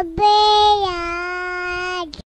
a bear.